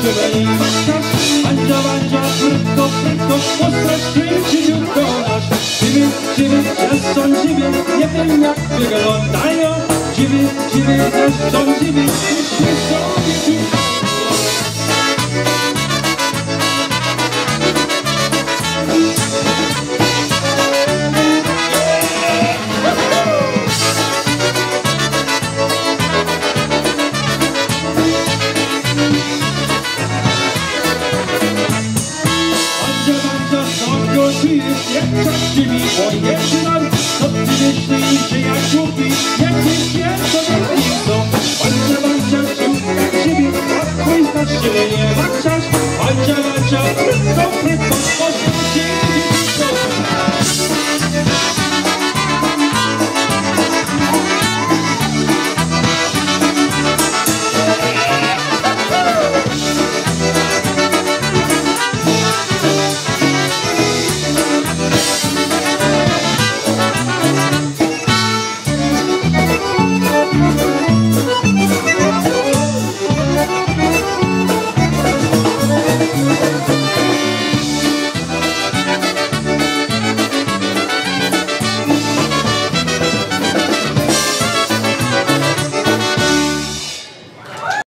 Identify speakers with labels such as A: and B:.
A: 제발 맞춰 앉아 앉아 풀고 풀고 옷을 뒤집고 나서 집이 집이 내손 집이 예쁜 약백을 온다요 집이 집이 내손 집이 przyjesz, jak czas ci miło nie trzymam To ty myśli, że ja głupi, jak nie wiem, to jak nie chcą Walcza, walcza, na ciebie, łatwo i znacznie nie ma czas Walcza, walcza, prędko, prędko, poszło